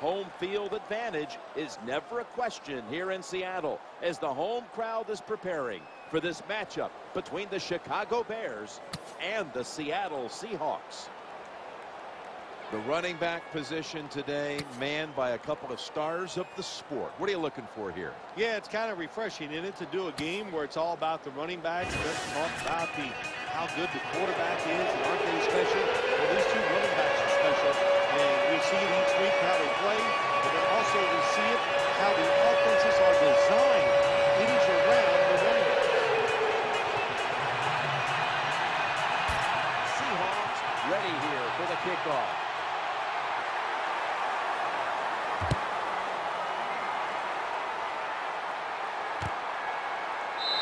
Home field advantage is never a question here in Seattle as the home crowd is preparing for this matchup between the Chicago Bears and the Seattle Seahawks. The running back position today manned by a couple of stars of the sport. What are you looking for here? Yeah, it's kind of refreshing in it to do a game where it's all about the running backs. Let's talk about the how good the quarterback is and aren't they special. See it each week how they play. But then also we see it how the offenses are designed. It is around the running back. Seahawks ready here for the kickoff.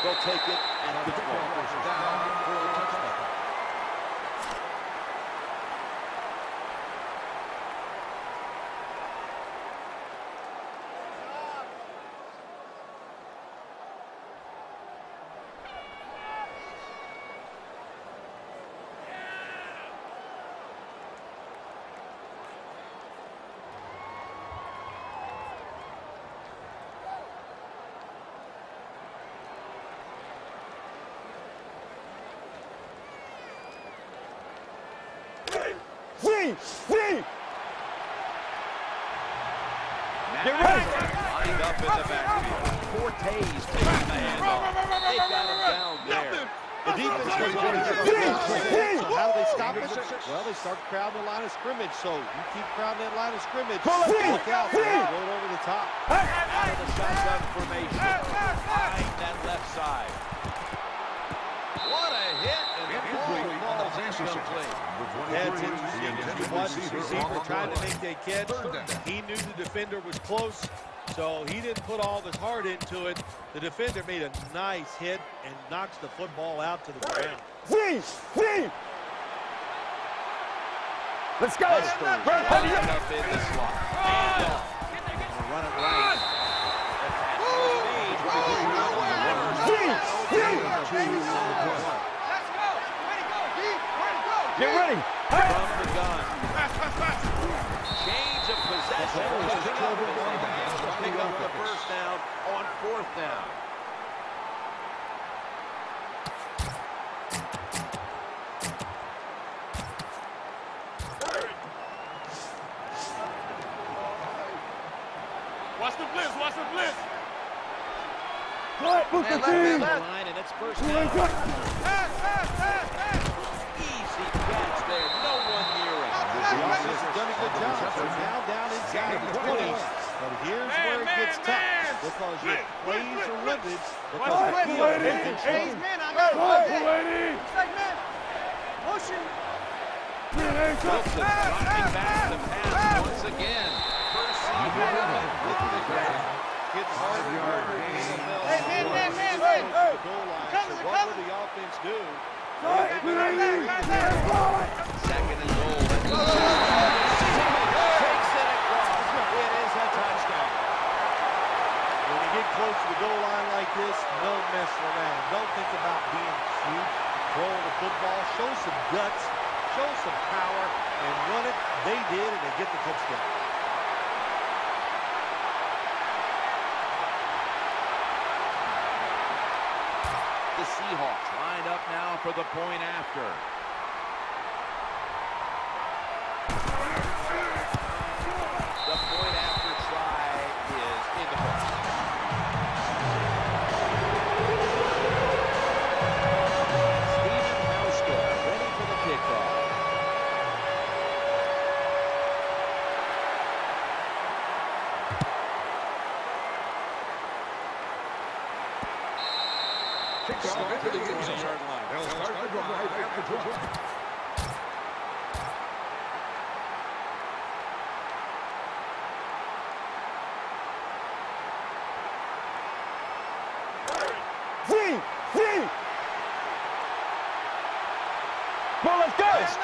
They'll take it and it's one. down for a touchdown. Free! Free! Get ready. Lined up in the backfield. Cortez taking the handoff. They got him down there. The defense was going to get So how do they stop it? Well, they start crowding the line of scrimmage. So you keep crowding that line of scrimmage. Look out. Throw it over the top. Out of the shotgun formation. Behind that left side. What a hit. And the ball falls incomplete. That's interesting. As you watch this receiver trying to make that catch, he knew the defender was close, so he didn't put all his heart into it. The defender made a nice hit and knocks the football out to the ground. Free! Free! Let's go! Lined up in the slot. Handoff. Run it right. Get ready! From the gun. Change of possession. Pick up the- Pick up the first down on fourth down. Watch the blitz, watch the blitz. Right, Booker T! Line and it's first down. Easy catch there. No one near it. The offense has done a good job. They're now down inside the 20s. But here's Man, where it man, gets man. tough because your Blitz, plays blitz, are blitz, limited Watch because the the blitz, field lady. is controlled. Wilson dropping back the pass once again. First seed with the grab. It's hard to Hey, man, man, man, hey, the goal line. Cover, So what cover. will the offense do? Second and goal. Takes it across. It is a touchdown. When you get close to the goal line like this, no messing around. Don't think about being cute. Throw the football, show some guts, show some power, and run it. They did, and they get the touchdown. The Seahawks lined up now for the point after.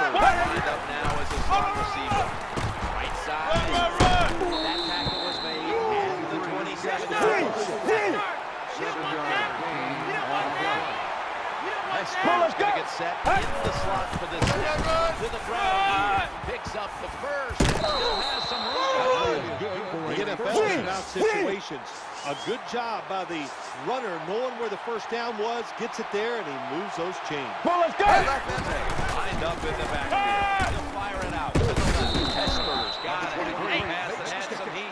Let's go! Lined up now as a slot receiver. Right side. Run, run, run. That tackle was made at the 27 Free! yard line. Free! Seven yard gain on one. Preston's going to get set in the slot for this to the ground. Picks up the first. Still has some room. The NFL is about situations. A good job by the runner knowing where the first down was, gets it there, and he moves those chains. Come on, let's go. Lined up in the backfield. He'll fire it out to the left. Esper's got it. Pass that had some heat.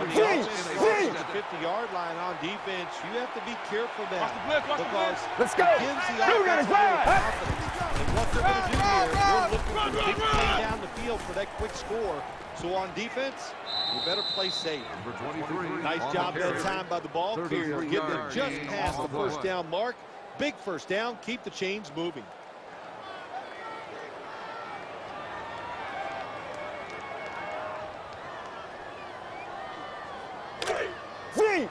When the Zing, offense zing. crosses the 50-yard line on defense, you have to be careful now because Let's go. it gives the Who got offense his a little back? confidence. And what they're going to do here, they're looking for the big play down the field for that quick score. So on defense, you better play safe. Number 23. Nice job the that time by the ball carrier, 33 getting it just past the first down mark. Big first down, keep the chains moving. Three.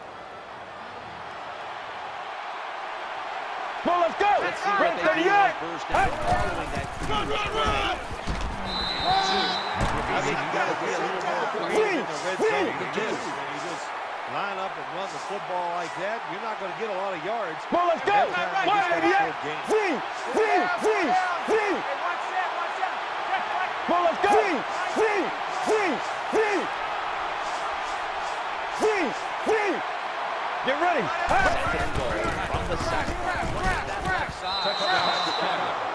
Come on, let's go. Let's see what Great, they do 38. on first down following that huge play. I think you got to be a little more creative in the red Zing, zone zing. than this. When you just line up and run the football like that, you're not going to get a lot of yards. Come on, let's go. That time, you just got to 188. score gains. Three, three, three, three. Come on, let's go. Three, three, three, three. Three, three. Get ready. Second and goal from the second. That left side. Touchdown.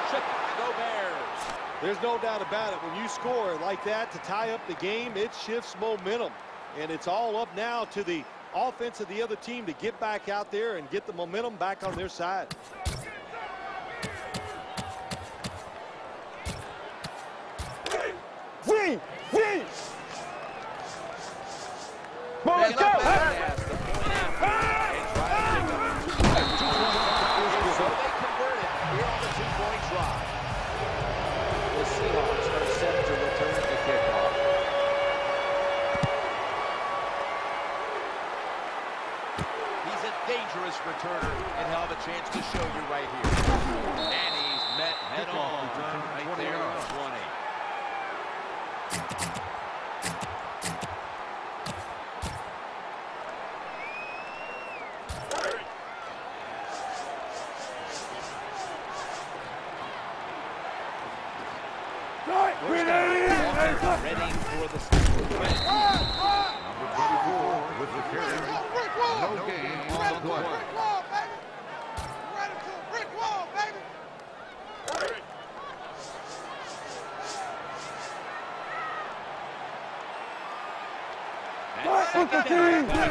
Chicago Bears. There's no doubt about it. When you score like that to tie up the game, it shifts momentum. And it's all up now to the offense of the other team to get back out there and get the momentum back on their side. Three, three. Come on, let's go. Chance to show you right here. And he's met head on right there at the 20. Ready for the Number 24 with the carry. No gain on the play. Second. Looking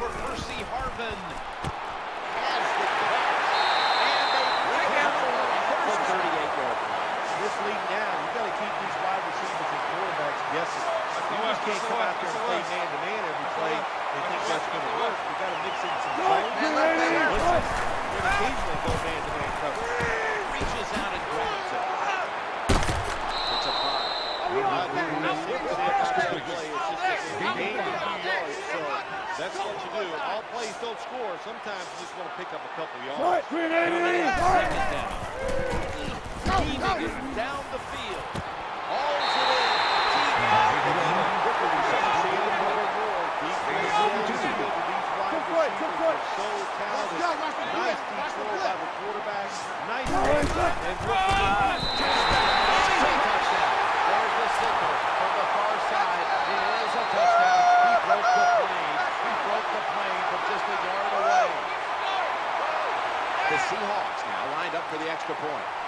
for Percy Harvin. Has the catch. And they bring him for 38-yard This league now, you've got to keep these wide receivers and quarterbacks guessing. You just can't come out there and play man-to-man every play and think that's going to work. You've got to mix in some zone. Listen, occasionally go man-to-man coverage. That's what you do. All plays don't score. Sometimes you just want to pick up a couple yards. Second down. Heaving it down the field. Hauls it in. Nice control by the quarterback. Nice and Touchdown. There's the signal from the far side. It is a touchdown. He broke the plane. He broke the plane from just a yard away. The Seahawks now lined up for the point.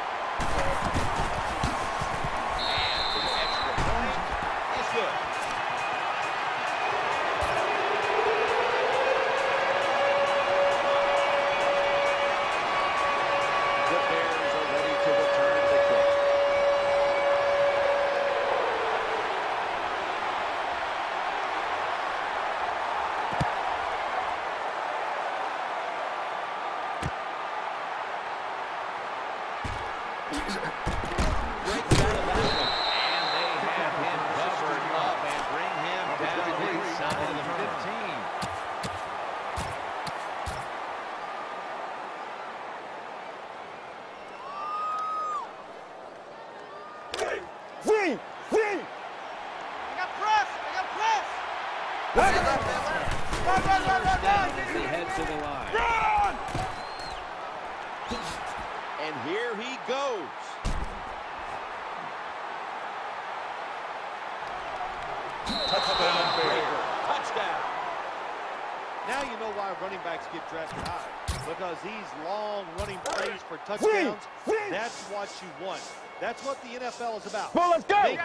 Now you know why running backs get drafted high. Because these long running plays for touchdowns, that's what you want. That's what the NFL is about. Well, let's go! Make!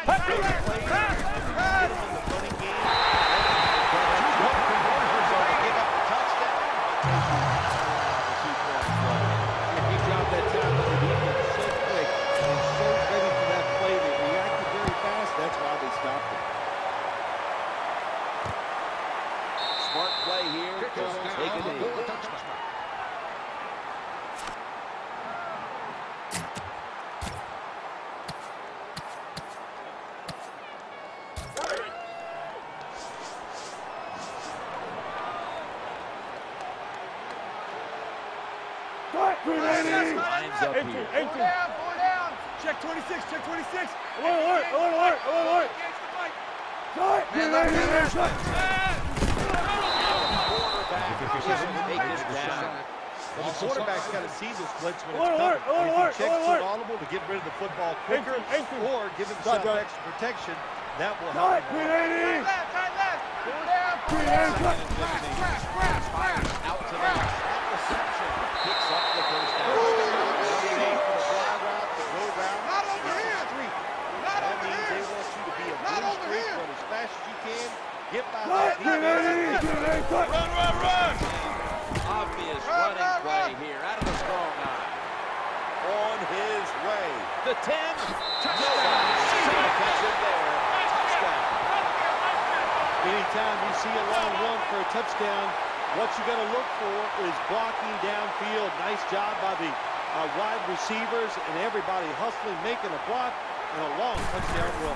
job by the uh, wide receivers and everybody hustling, making a block, and a long touchdown run.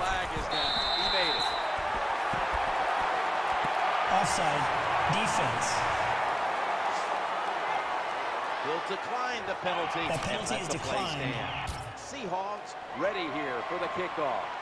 Flag is down. He made it. Offside. Defense. Will decline the penalty. The penalty is declined. Seahawks ready here for the kickoff.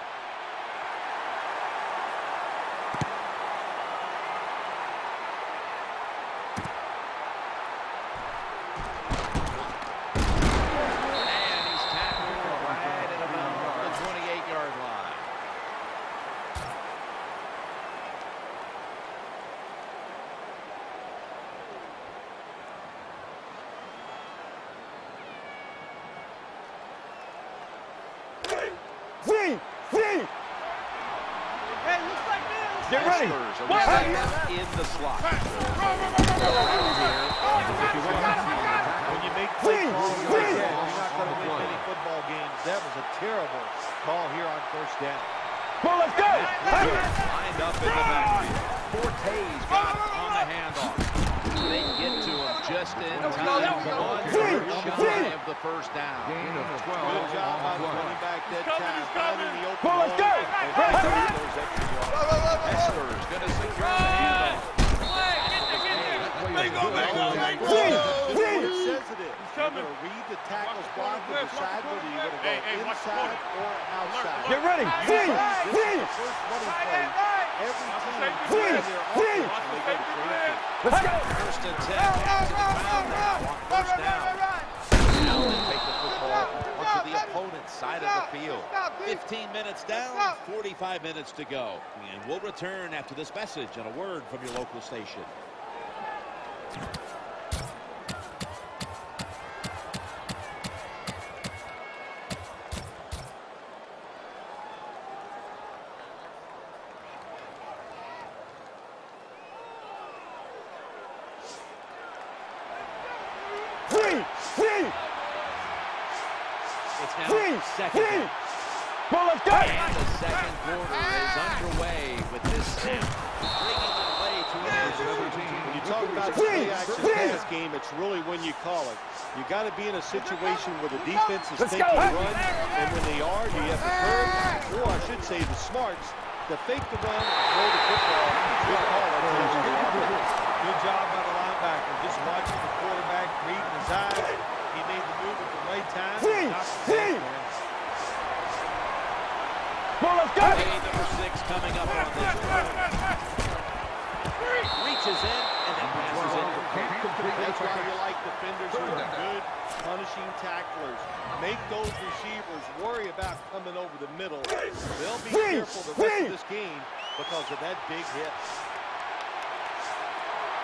the field. Stop, 15 minutes down, 45 minutes to go. And we'll return after this message and a word from your local station. the fake the.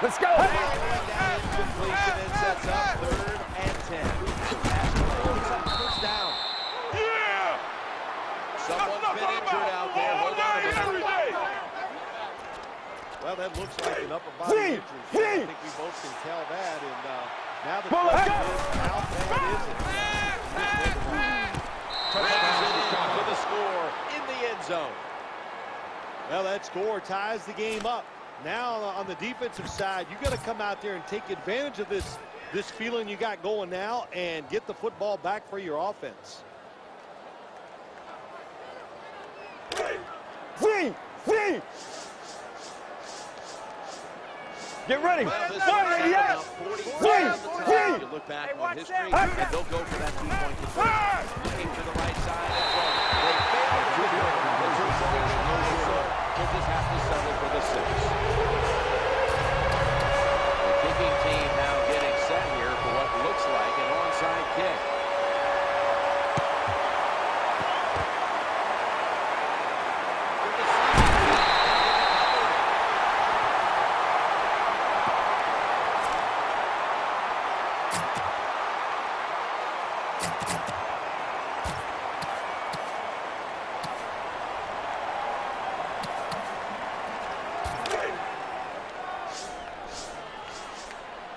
Let's go. Down completion and sets up third and ten. Pass pulls up first down. Yeah. Someone's been injured out there. Hold on a. Well, that looks like an upper body injury. I think we both can tell that. And uh, now the Well, let's question is, how bad is it? Touchdown for the score in the end zone. Well, that score ties the game up. Now uh, on the defensive side, you got to come out there and take advantage of this this feeling you got going now and get the football back for your offense. Free. Free. Get ready. Well, Fire ready, yes. 40 Free. percent of the time. Free. You look back Hey, on history, and they'll go for that two-point conversion. Looking to the right side and throw. They failed to convert. The two points no good. We'll just have to settle for the six. The kicking team now getting set here for what looks like an onside kick.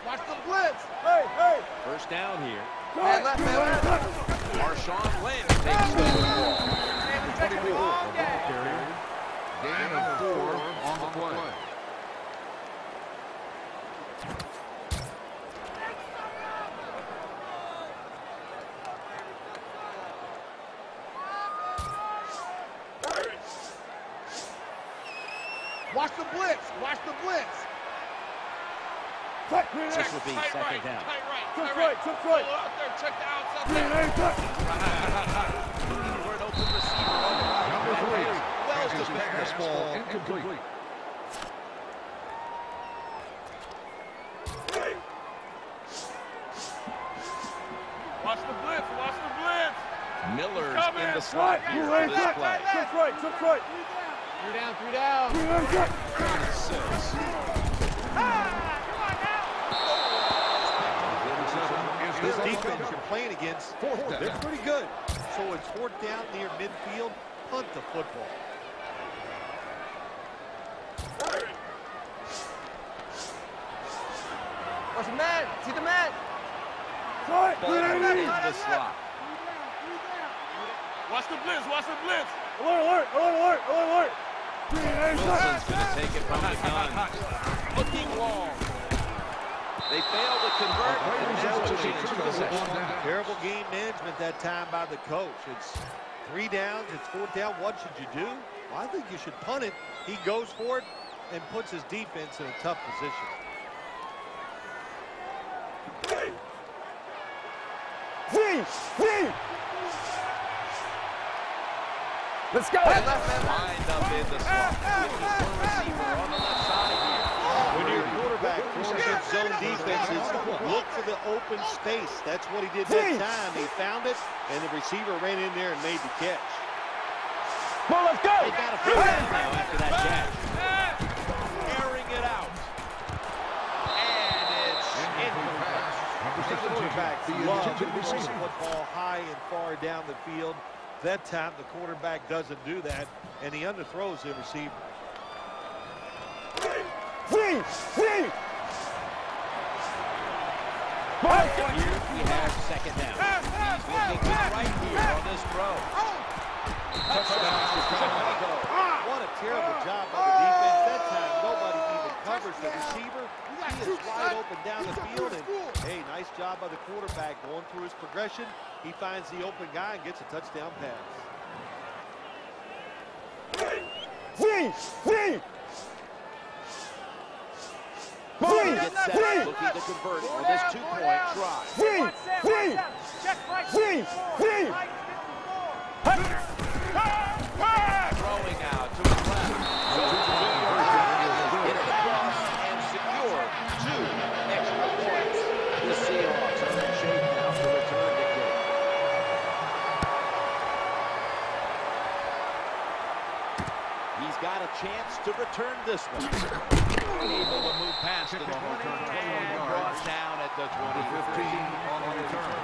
Watch the blitz. Hey, hey. First down here. Man, left, man, left. Marshawn Lynch takes the football. Taking the long game. Gain of four on the play. Watch the blitz. Watch the blitz. This will be second down. Took right, took right. For an open receiver on the right. Number three. Wells Catches to the pick this pass ball. ball incomplete. Watch the blitz. Watch the blitz. Miller's coming. in the slot here for this play. Took right, took right. Three down. Three down. Six. This defense you're playing against, Fourth down. they're pretty good. So it's fourth down near midfield, punt the football. Watch the man. See the man. Ball in the slot. Watch the blitz. Watch the blitz. Alert, alert, alert, alert, alert, alert. Wilson's going to take it from the gun. Looking long. They fail to convert. And now it's a change of possession. Terrible game management that time by the coach. It's three downs, it's fourth down. What should you do? Well, I think you should punt it. He goes for it and puts his defense in a tough position. Free. Free. Let's go. Wind up in the slot. Looking for a receiver on the left side here. When you're a quarterback throwing zone defenses, look for the open space. That's what he did that time. He found it, and the receiver ran in there and made the catch. Well, let's go. They got a first down now after that catch. Airing it out. And it's incomplete. The 17. quarterback The loves intended throwing the receiver. football high and far down the field. That time, the quarterback doesn't do that, and he underthrows the receiver. Free. Free. Here we have second down. He's looking right here on this throw. Touchdown. What a terrible job by the defense. That time, nobody even covers the receiver. He is wide open down the field, and hey, nice job by the quarterback going through his progression. He finds the open guy and gets a touchdown pass. Free. Free. Will be the convert on this two-point try. Wee! Wee! Wee! Wee! Growing now to the left. In across and secure two extra points. The Seahawks. He's got a chance to return this one. Able to move past the 20 and brought down at the 15 on the return.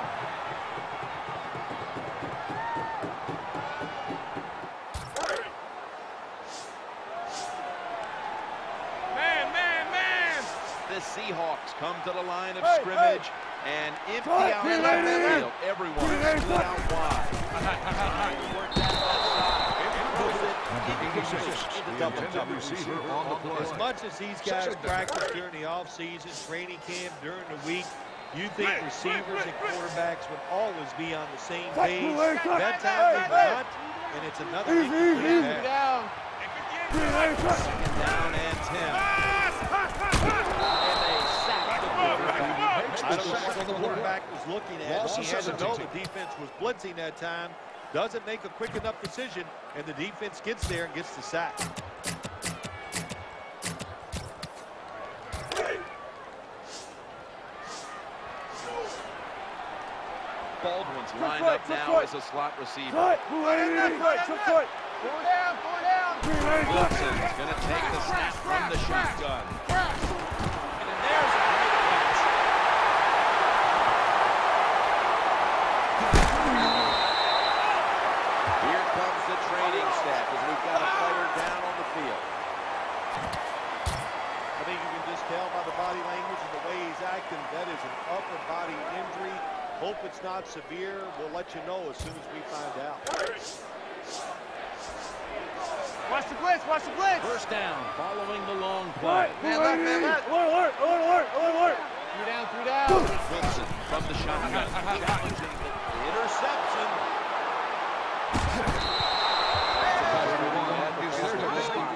Man, man, man. The Seahawks come to the line of Hey, scrimmage and empty Hey, out hey, the hey, hey, field. Everyone hey, hey, hey. out wide. Work down that side. 86, the the intended receiver on the play. As much as these guys practice during the offseason, training camp, during the week, you think receivers and quarterbacks would always be on the same page. That time they're not, and it's another Easy, incomplete easy. pass. Second down and 10. And they sack the quarterback. I don't know what the quarterback was looking at. Loss He had to know the defense was blitzing that time. Doesn't make a quick enough decision, and the defense gets there and gets the sack. Baldwin's lined up now foot. as a slot receiver. Foot, foot, foot. Wilson's going to take the snap from the shotgun. And then there's a great pass. Here comes the training staff as we've got a player down on the field. I think you can just tell by the body language and the way he's acting that is an upper body injury. Hope it's not severe. We'll let you know as soon as we find out. Watch the blitz, watch the blitz. First down following the long play. Man left, man left. Alert, alert, alert, alert, alert, alert. Three down, three down. Wilson from the shotgun. Challenging the interception.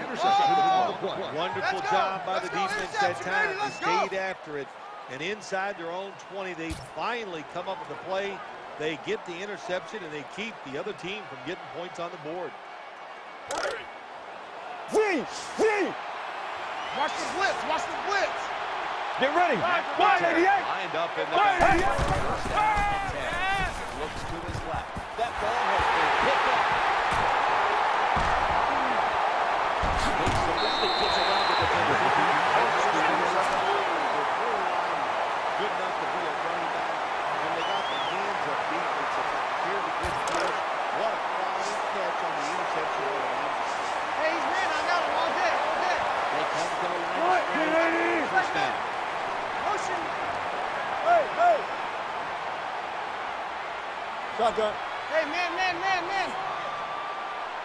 Intercepted on the play. Wonderful job by the defense that time. baby. They stayed after it and inside their own 20, they finally come up with a play. They get the interception, and they keep the other team from getting points on the board. Free! Free! Watch the blitz! Watch the blitz! Get ready! 188! Lined up in the... Shotgun. Hey, man, man, man, man.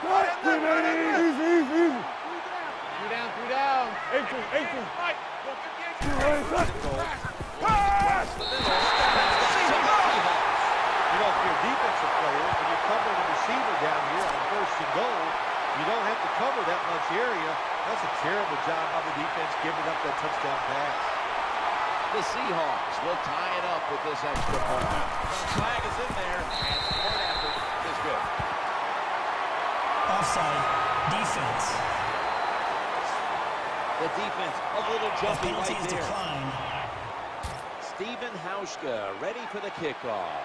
Cut. Get ready. Easy, easy, easy. Three down, three down. 18, 18. Mike, go get the Get ready, cut. Across the middle. That's the You know, if you're a defensive player and you're covering the receiver down here on first and goal, you don't have to cover that much area. That's a terrible job by the defense giving up that touchdown pass. The Seahawks will tie it up with this extra point. Flag is in there, and the point after is good. Offside. Defense. The defense a little If jumpy right penalties there. decline, Stephen Hauschka ready for the kickoff.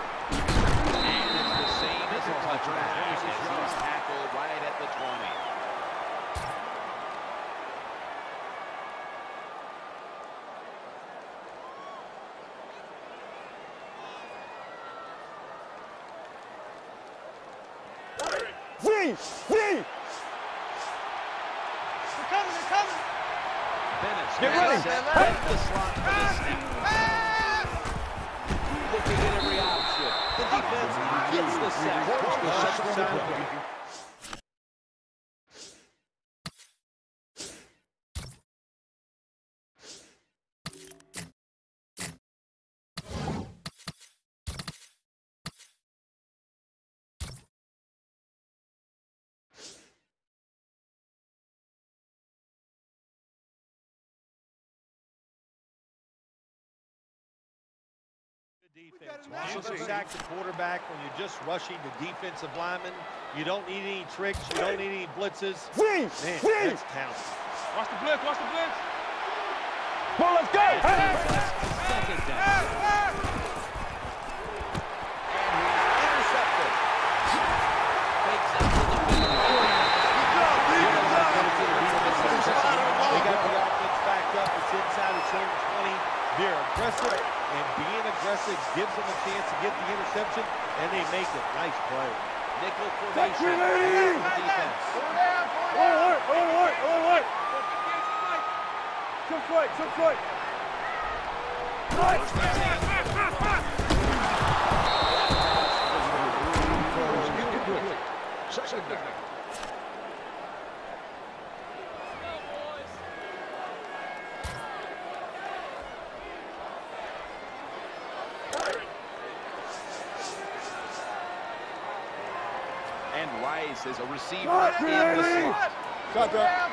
And it's the same as a touchback as he's tackled right at the 20. Z, Z. They're coming, they're coming. Bennett Get ready. set at the slot for the snap. Looking at every option. The defense gets the sack. Loss on the play. Defense. You can sack the quarterback when you're just rushing the defensive lineman. You don't need any tricks. You don't need any blitzes. Z, Man, that's talent. Watch the blitz, watch the blitz. Come on, let's go. Hey, hey. Second Second down. And he's intercepted. Takes it to the They got the offense backed up. It's inside his own 20. They're aggressive, and being aggressive gives them a chance to get the interception, and they make it. Nice play. Nickel formation. three, Defense. Alert, alert, alert, alert, alert. Some strike, some strike. Right. Incomplete. Second down. And Rice is a receiver Cut, in the Green. slot. Cut that.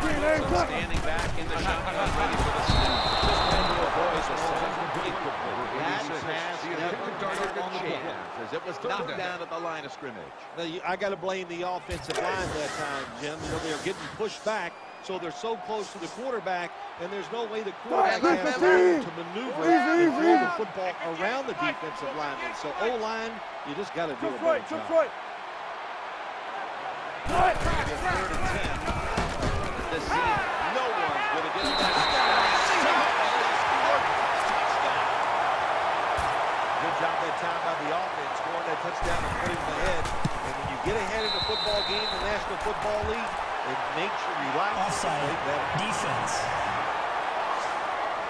Green. Standing back in the shotgun, ready for the snap. Just had to avoid the sack. Incomplete. That pass never had a chance as it was knocked down at the line of scrimmage. Now, you, I got to blame the offensive line that time, Jim. You know, they're getting pushed back, so they're so close to the quarterback, and there's no way the quarterback Right, has left room team. to maneuver Easy, and throw the football around the defensive lineman. So O-line, you just got to do a Some better strike, some job. strike. Right. Third and ten. The scene. No one's going to get him that Touchdown. Good job that time by the offense, scoring that touchdown and putting them ahead. And when you get ahead in a football game, the National Football League, it makes you relax and Offside. play better. Defense.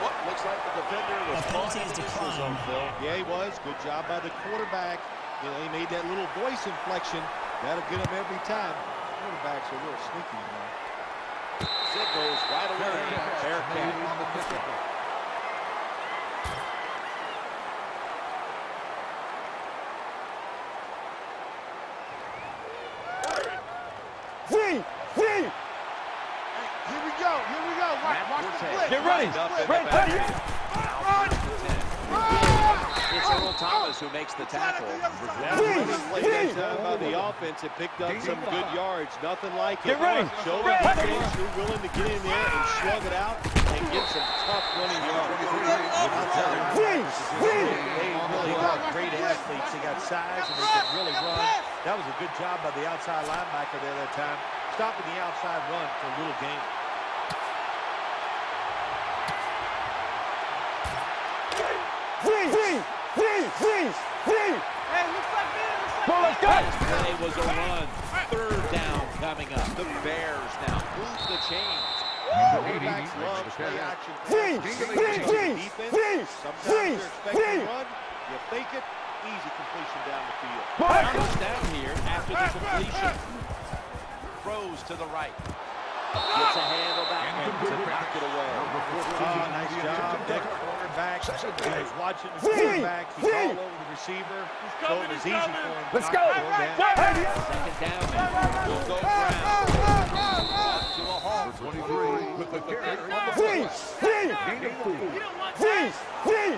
What looks like the defender was A penalty caught is in the neutral zone, declined. Phil. Yeah, he was. Good job by the quarterback. You know, he made that little voice inflection. That'll get him every time. Quarterbacks are a little sneaky, you know. Signals right away. Bearcat. on the kicker. Free, free. Here we go. Here we go. Matt Forte Get ready. lined up in the Ready. backfield. Now first and 10. It's Earl Thomas who makes the tackle. That was a play that time by the offense. It picked up some good yards. Nothing like it. Get ready. Show the Ready. defense you're willing to get in there and slug it out and get some tough running yards. I'll tell you, Free, free. They really are great athletes. They got size and they can really run. That was a good job by the outside linebacker there that time, stopping the outside run for a little gain. Was a run. Third down coming up. The Bears now move the chains. Quarterbacks love play action. Free, passes. free, Defense, free, defense, free, Sometimes free, they're expecting free. run. You fake it, easy completion down the field. Comes down here after the completion. Throws to the right. Gets a hand on that one to knock it away. Oh, nice job. That cornerback, he was watching the Free, quarterback. He's all over the receiver. So it was easy for him. Let's go. the ball down. Second down. Will go Brown. To a halt. 23 with the carry on the Free, free, Gain of four. free, free.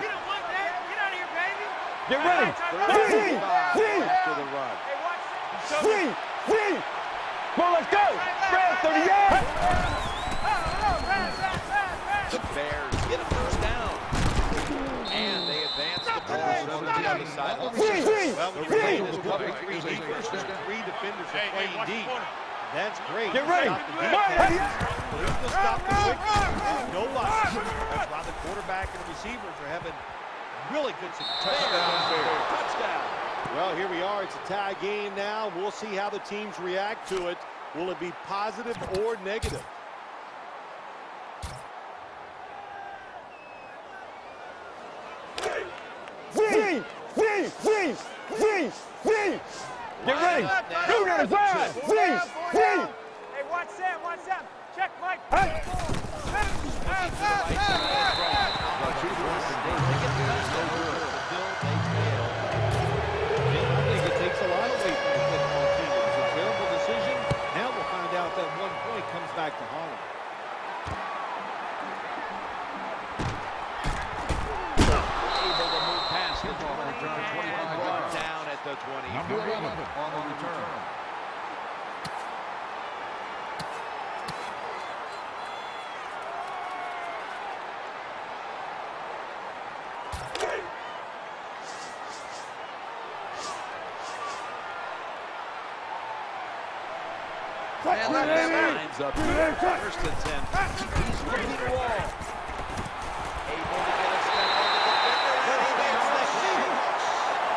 Get ready. Free, free, After the run. free, free. Well, let's go. Brad, 30 yards. Bears get a first down. And they advance the ball to the other side. of the Three defenders are playing deep. That's great. Get ready. the the quick? That's why the quarterback and the receivers are having really good success. Touchdown. Well, here we are. It's a tie game now. We'll see how the teams react to it. Will it be positive or negative? Free, free, free, free, free. Get ready. Go down the side. Free, free. Hey, watch Sam, watch Sam. Check Mike. Hey. And that lines up here. First and 10. He's looking the wall. Able to get a step on the defender. And he makes the catch.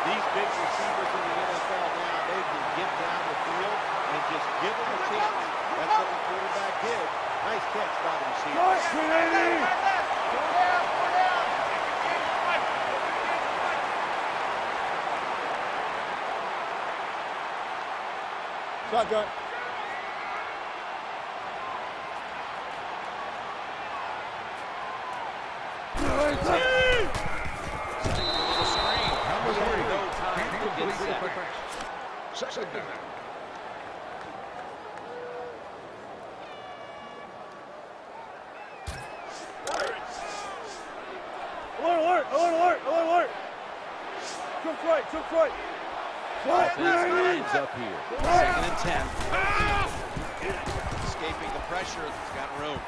These big receivers in the NFL now, they can get down the field and just give them a chance. That's what the quarterback did. Nice catch by the receiver. Shotgun. The screen. Number three. No time to get Incomplete set. pass. Second down. Alert, alert, alert, alert, alert, alert. Took right, took right. Up here. Second and 10. Ah! Escaping the pressure. He's got room.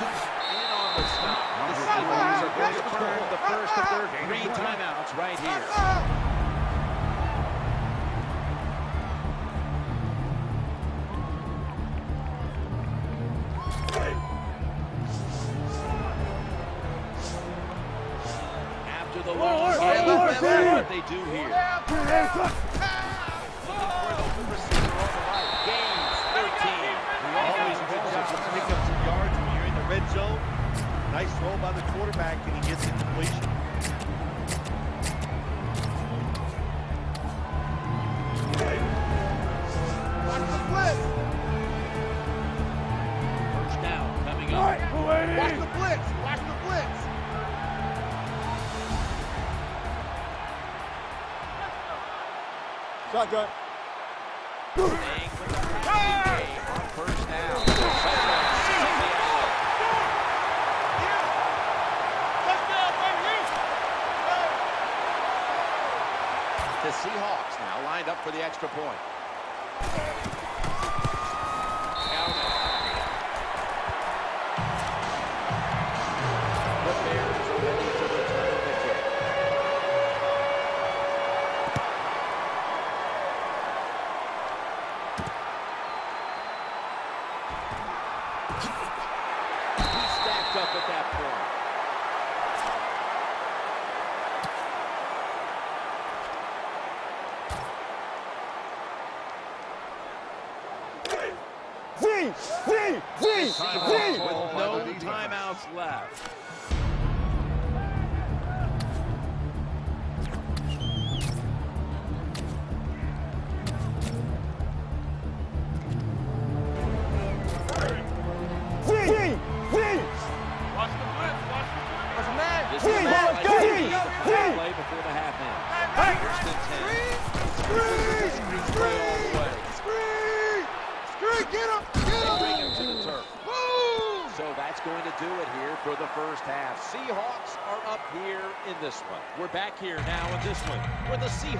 In on the stop. The Seahawks are going to turn the first of their ah! three timeouts right here. Ah! Nice throw by the quarterback, and he gets the completion. First down coming up. Watch the blitz. Watch the blitz. Shotgun. The Seahawks now lined up for the extra point.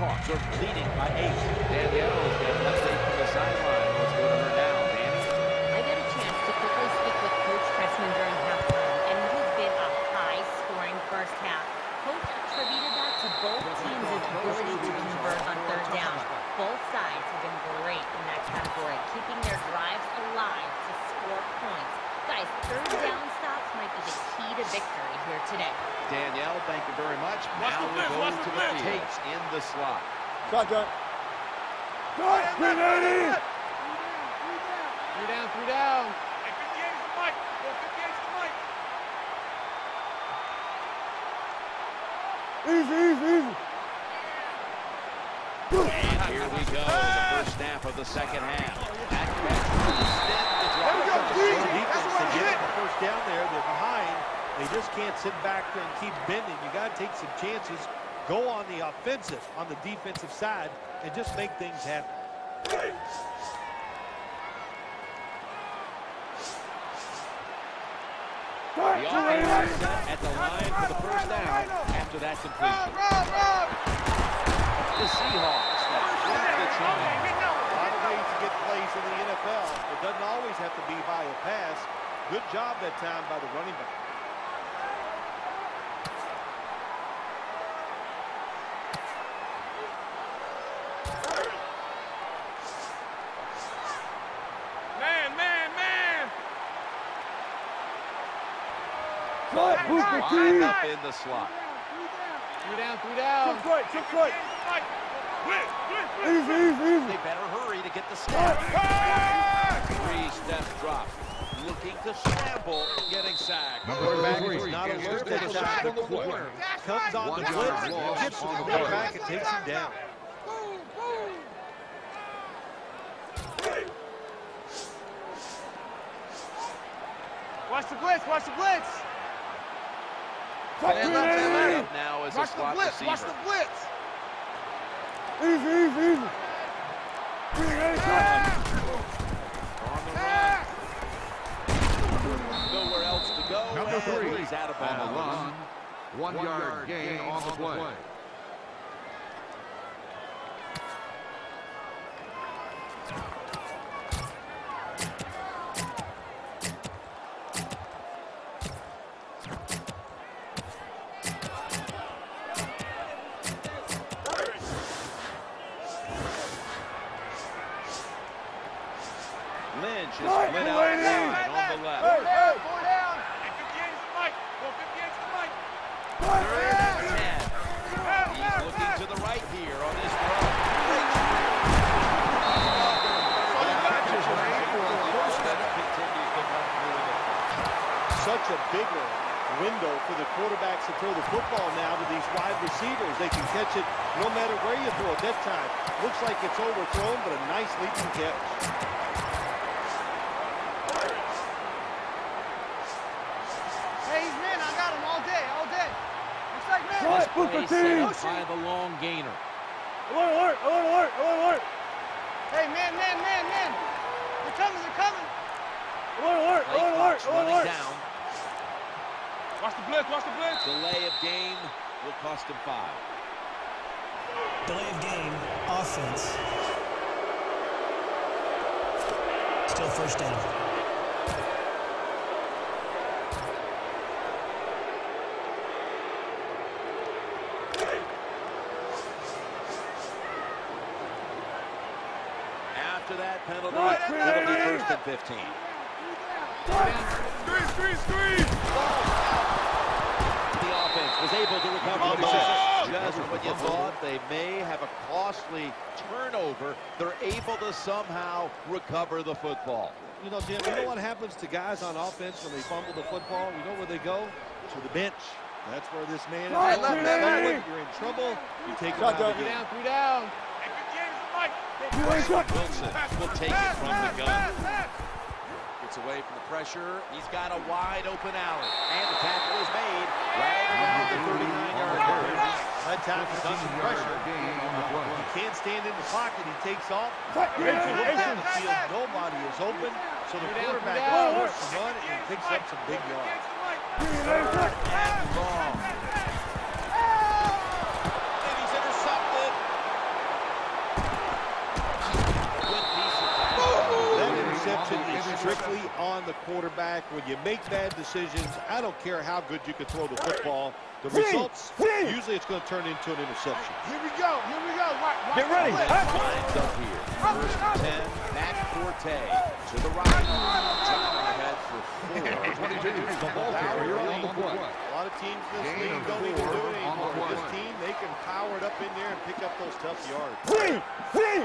Seahawks are leading Shotgun. Shot, grenade. Three down, three down. Hey, 58's the mic. Go 58's the mic. Easy, easy, easy. And here we go, the first snap of the second half. That catch will extend the drive. Good defense to get the first down there. They're behind. They just can't sit back and keep bending. You got to take some chances. Go on the offensive, on the defensive side, and just make things happen. The offense is set at the line for the first down after that completion. The Seahawks now lead the charge. A lot of ways to get plays in the NFL. It doesn't always have to be by a pass. Good job that time by the running back. Lined up in the slot. Three down, three down. Took foot, took foot. Blitz, blitz, blitz. Easy, easy, easy. They better hurry to get the step. Three step drop. Looking to scramble, getting sacked. Quarterback Number is three not gets alert to the the sack shot on the the corner. Comes on the blitz, gets to on the the play. quarterback and takes him down. Watch the blitz, watch the blitz. And up and up now as a Watch the slot blitz, watch the blitz. Easy, easy, easy. On the run. Nowhere else to go. Number three He's out of on the bounds. run. One yard gain on the play. Lynch Still first down. After that penalty, it'll be first and 15. Three, three, three. The was able to recover the ball. Just when you thought they may have a costly turnover, they're able to somehow recover the football. You know, Jim, you know what happens to guys on offense when they fumble the football? You know where they go? To the bench. That's where this man is. Right, going. left, left, left. You're in trouble. You take him Shut out of down. the three down. Hey, 58 is the mic. You ain't shot. Wilson will take it from the gun. Gets away from the pressure. He's got a wide open alley. And the tackle is made right the 39-yard line. That time he's under pressure. gain on. He can't stand in the pocket. He takes off. Right, Ready to look down the field. Nobody is open. So the quarterback down. goes to run and picks up some big yards. On the quarterback. When you make bad decisions, I don't care how good you can throw the football. The Free, results, free. usually it's going to turn into an interception. Here we go, here we go. Watch, watch Get ready. Lines up here. First and 10. Matt Forte to the right. Jumping ahead for four. 22, the ball carrier on the play. A lot of teams in this Gain league don't even do it on anymore. With This team, they can power it up in there and pick up those tough yards. Free, free,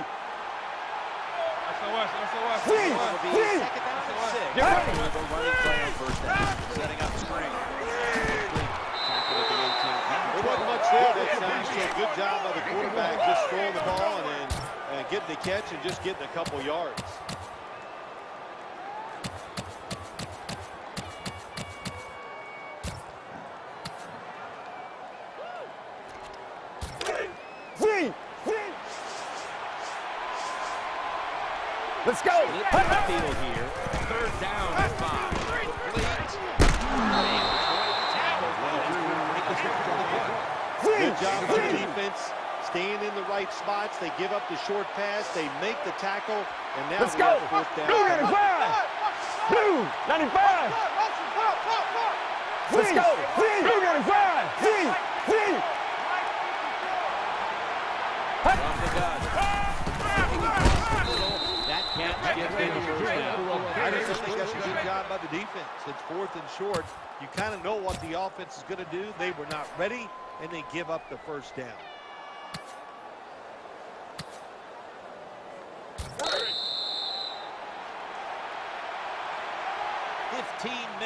SOS, SOS. free, It'll be free. second down and six. Get ready. Running play on first down. Setting up screen. Tackle at the 18. There wasn't much there good job by the quarterback just throwing the ball and then uh, getting the catch and just getting a couple yards. Spots. They give up the short pass. They make the tackle, and now Let's go. fourth down. Blue 95. Blue 95. Let's go. Free. Blue 95. Free, free. From the gun. That can't get any first down. I just don't think that's a good job by the defense. It's fourth and short. You kind of know what the offense is going to do. They were not ready, and they give up the first down.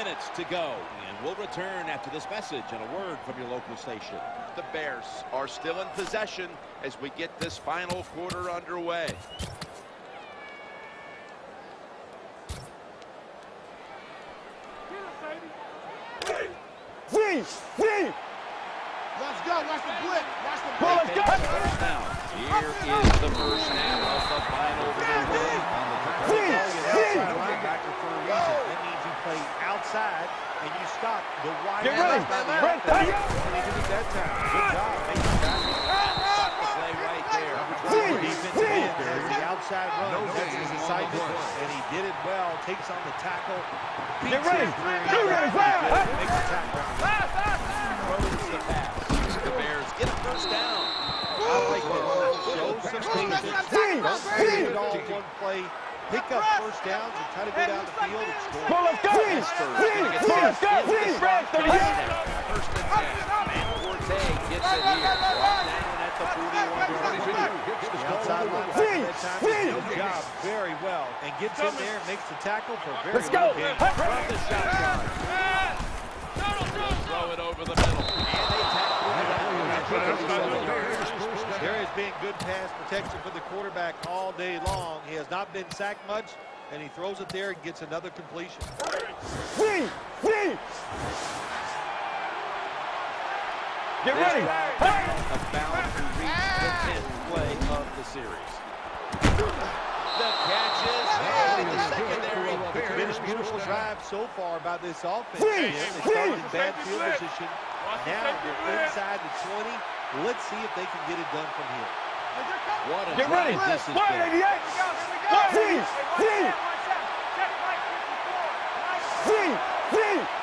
Minutes to go, and we'll return after this message and a word from your local station. The Bears are still in possession as we get this final quarter underway. Freeze! Freeze! Let's go. Watch the blitz. Watch the Well, blitz. let's go! First down. Here is the first snap of the final quarter. Freeze! Freeze! Outside linebacker for a reason. That means you play outside and you stop the wide Get ready! linebacker. tight! And they did it that time. Good job. You, guys. Stop the play right there. The Freeze! defensive end has the outside run. No That's his gain on the assignment, and he did it well. Takes on the tackle. Get ready! Two ready! Makes the tackle. Throws the pass. The Bears get a first down. I like this. Show some patience. Freeze! Don't Freeze! put it all one play. Pick up first downs and try to go down the field and score. Well, let's go! Freeze! Freeze! Let's go! Freeze! Red 38! First and ten. And Forte gets it here. Down at the 41-yard line. Outside linebacker that time Freeze! job very well and gets in there makes the tackle for a very Let's go! From the shotgun. Throw it over the middle. And they tackle it at the 37 yards. There has been good pass protection for the quarterback all day long. He has not been sacked much, and he throws it there and gets another completion. Freeze! Freeze! Get ready! About to reach the 10th play of the series. The catch is made the secondary. It's been a beautiful drive so far by this offense. Freeze! They started in bad field position. Now they're inside the 20. Let's see if they can get it done from here. What a Get ready! this has been. 188! Freeze! Freeze! Freeze! Freeze!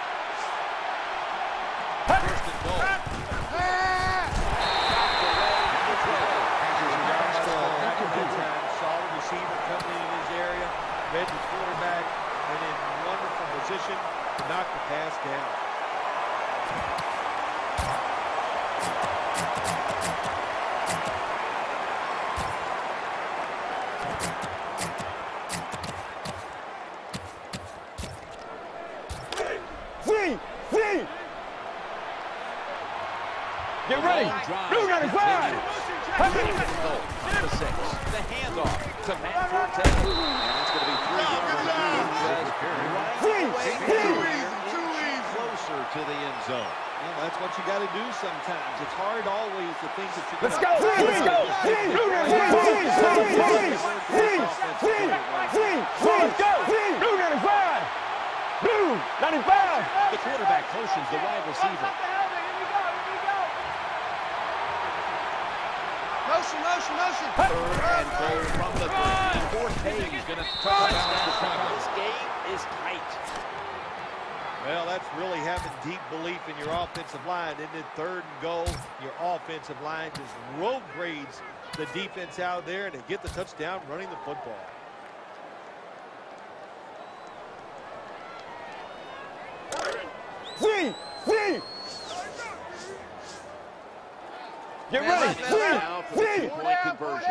Freeze! Freeze! Get ready! Drive Blue 95! continues. The six. The handoff to Matt Forte. And it's going to be three yards. Right Freeze! away Freeze! inching closer to the end zone. Well, that's what you got to do sometimes. It's hard always to think that you can. Let's go! Let's go! Freeze! Blue 95! Freeze! Freeze! Freeze! Freeze! Freeze! Freeze! Go! Freeze! Blue 95! Blue 95! The quarterback motions the wide receiver. Motion, motion, motion. Third and goal from the three. Forte is going to touchdown. This game is tight. Well, that's really having deep belief in your offensive line. Isn't it third and goal? Your offensive line just road grades the defense out there, and they get the touchdown running the football. Freeze! Freeze! Get ready! Right now Freeze! for the Freeze!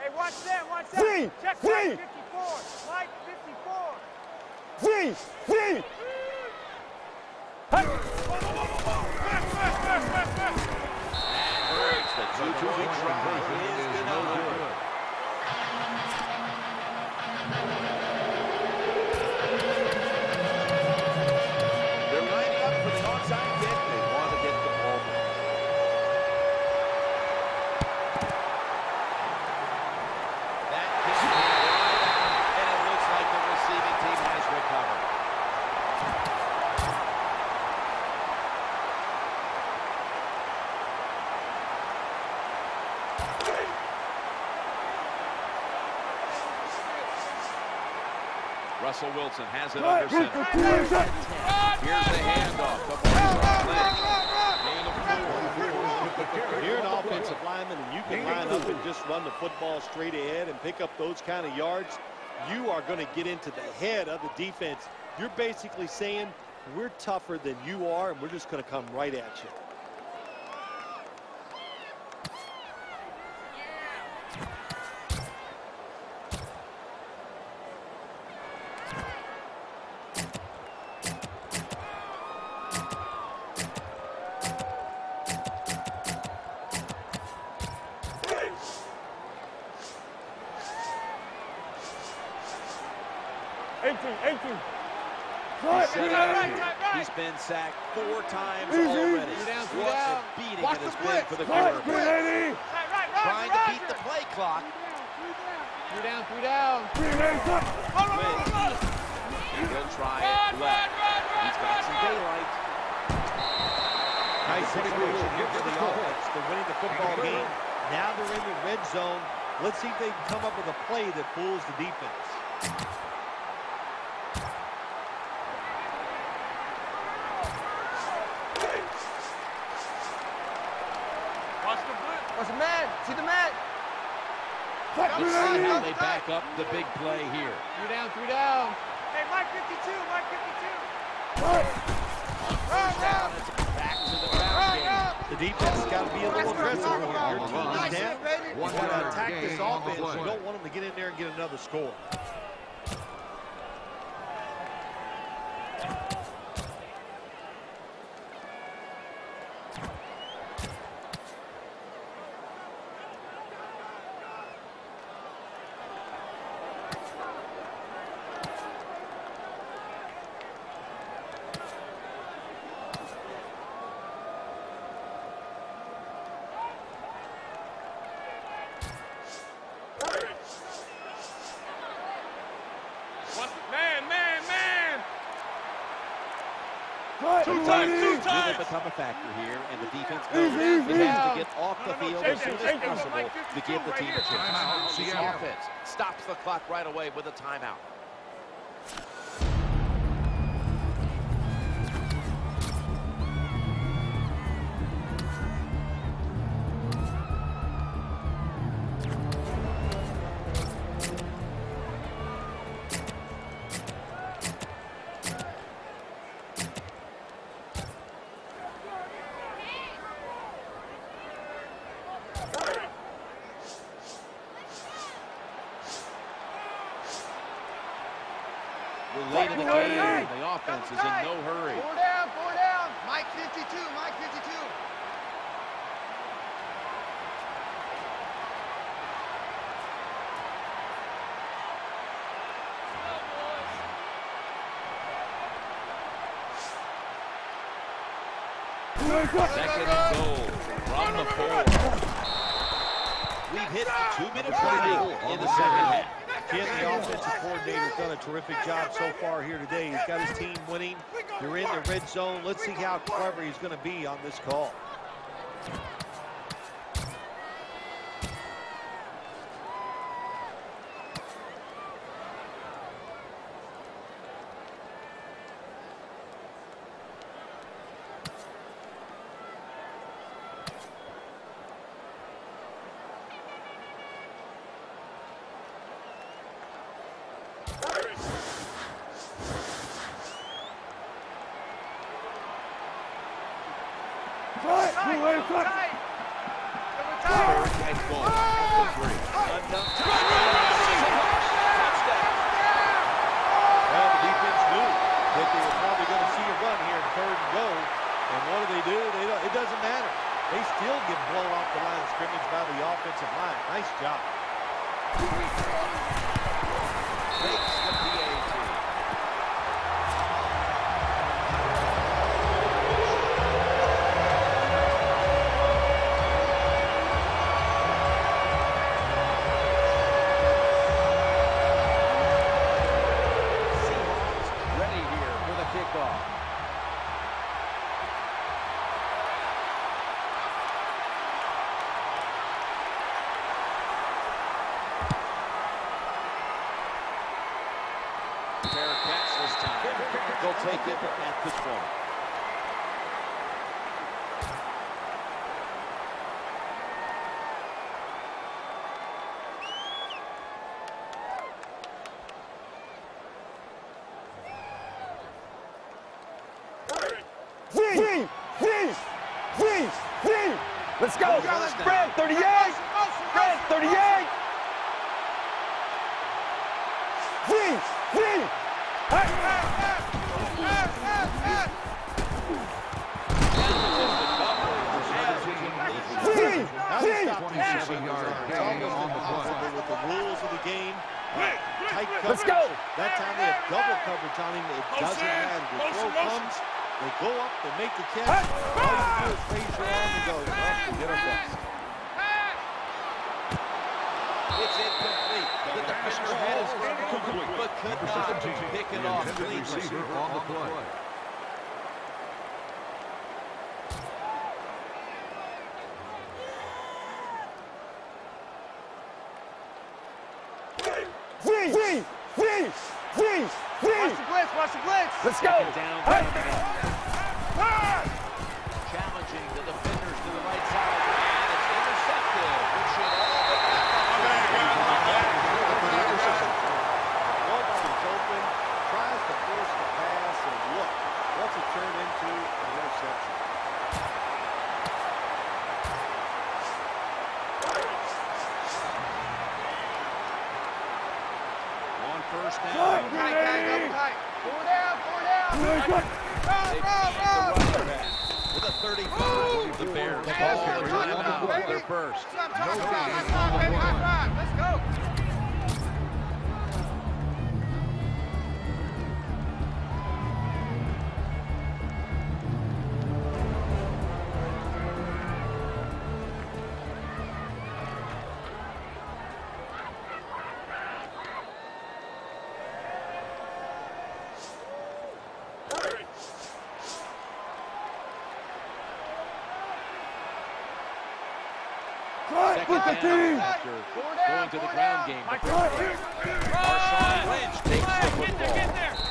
Hey, watch that, watch that. Freeze! Check Freeze! 54. Mike 54. Freeze! Freeze! Breaks two-point try Russell Wilson has it under center. Here's the handoff. The ball Gain of four. You're an offensive lineman, and you can line up and just run the football straight ahead and pick up those kind of yards. you are going to get into the head of the defense. You're basically saying, we're tougher than you are, and we're just going to come right at you. Eighteen, eighteen. He's set it up here. He's been sacked four times already. What a beating it has been for the quarterback. lady. Trying to beat the play clock. Three down, three down. Wins. And he'll try it left. He's got some daylight. Nice situation here for the offense. They're winning the football game. Now they're in the red zone. Let's see if they can come up with a play that fools the defense. What's the man? See the man? Let's see how they back up the big play here. Three down, three down. Hey, Mike 52, Mike 52. First down, it's back to the ground game. The defense has got to be a little aggressive. When your team down, you One to attack this gain on the offense. You don't want them to get in there and get another score. Man, man, man. Two Really become a factor here, and the defense knows it has to get off the field as soon as possible to give the team a chance. The Seattle. offense stops the clock right away with a timeout. Second and goal from the four. We've hit the two-minute mark in the second half. Ken, the offensive coordinator, has done a terrific job so far here today. He's got his team winning. They're in the red zone. Let's see how clever he's going to be on this call. Freeze! Freeze! Freeze! Freeze! Let's go! Brad, 38! Brad, 38! Freeze! Freeze! Hey, hey, hey! Let's go. That time they have double coverage on him. It doesn't matter. The throw comes they go up, they make the catch. All you do is raise your arm and go, well, we did our best. It's incomplete. The defender had his foot on but could not pick it off Intended cleanly. receiver on the play. Three, three, three, three, three. Watch the blitz, watch the blitz. Let's go. Down, Second down after going to the ground game. Marshawn Lynch takes the football.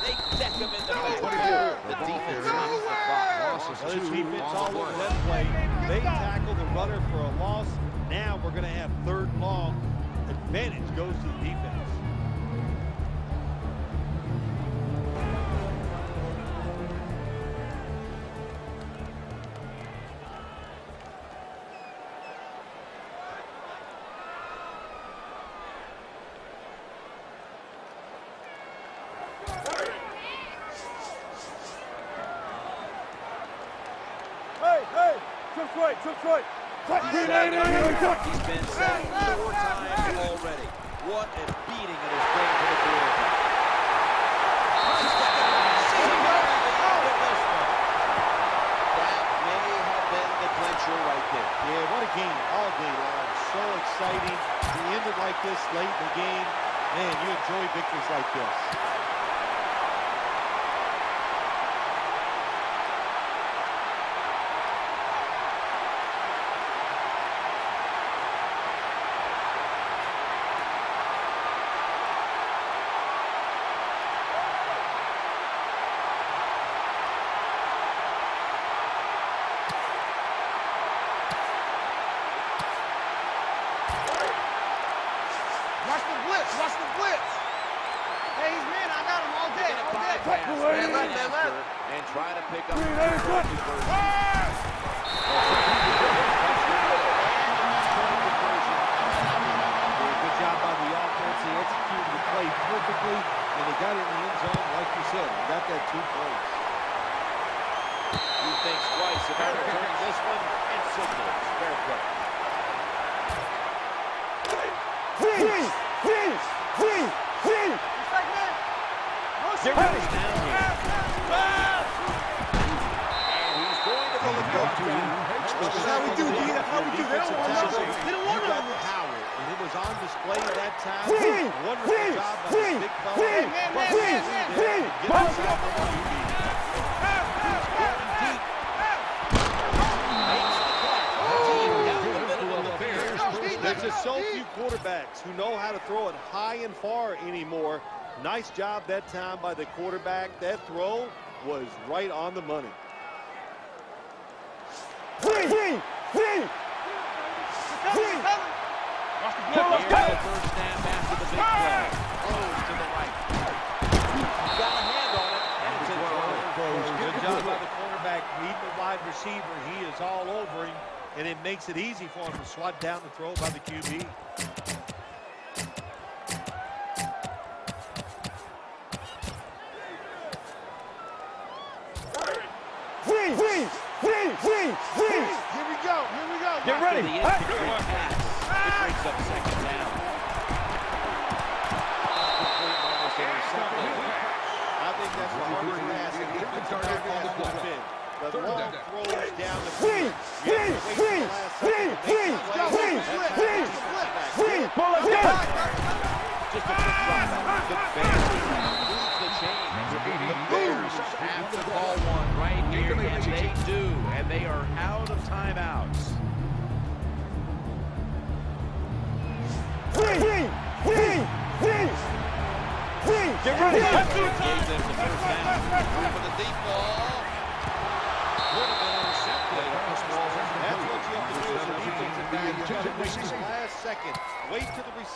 They deck him in the backfield. The defense runs the clock. Well, this defense all over that play. They tackle the runner for a loss. Now we're going to have third and long. Advantage goes to the defense. Blitz, watch the blitz. Hey, he's man, I got him all day, all day. Bypass Man left, man left. and try to pick up the Yeah, good job by the offense. They executed the play perfectly, and they got it in the end zone, like you said. They got that two plays. He thinks twice about returning this one and signals. Fair play. Three, three, three, three. Just like that. Motion. Get ready. And he's going to the That's how we do, D. That's how we do. They don't want nothing. They don't want nothing. Power, and it was on display that time. Three, Wonderful three, job by three, the big fella. three, man, But man, three, man, three. Get March himself the one you need. There's just so few quarterbacks who know how to throw it high and far anymore. Nice job that time by the quarterback. That throw was right on the money. Three, three, three. Three. Watch the Pull blitz. up, Here's go. the first snap after the big play. Throws to the right. Got a hand on it, and it's in trouble. Good job by the quarterback. Meet the wide receiver. He is all over him. and it makes it easy for him to swat down the throw by the QB.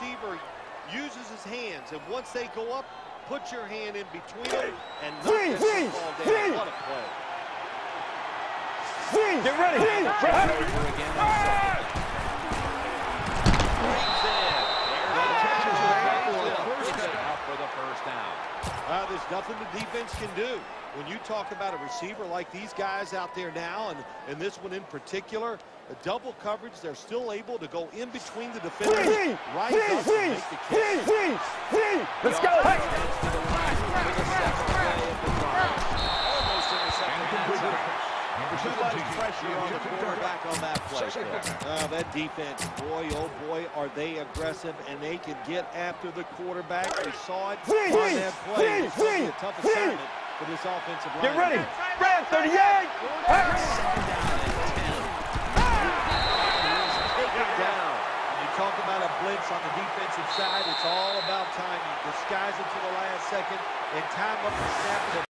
Receiver uses his hands, and once they go up, put your hand in between them and knock Freeze, that freeze, ball down. freeze. What a play. Freeze. Get ready. Over again on second. Brings in. There it is. Gets it out for the first down. Uh, there's nothing the defense can do. When you talk about a receiver like these guys out there now, and, and this one in particular, the double coverage, they're still able to go in between the defenders, Freeze, rise freeze, up and freeze, make the catch. freeze, freeze, freeze. Let's go. Heads to the right for the second play of the drive. Almost intercepted that. Too much pressure on the quarterback on that play. Uh, that defense, boy, oh boy, are they aggressive, and they can get after the quarterback. We saw it on that play. It's going to be a tough assignment for this offensive line. Get ready. Brand 38. Taken down. When you talk about a blitz on the defensive side, it's all about timing. Disguise it to the last second and time up the snap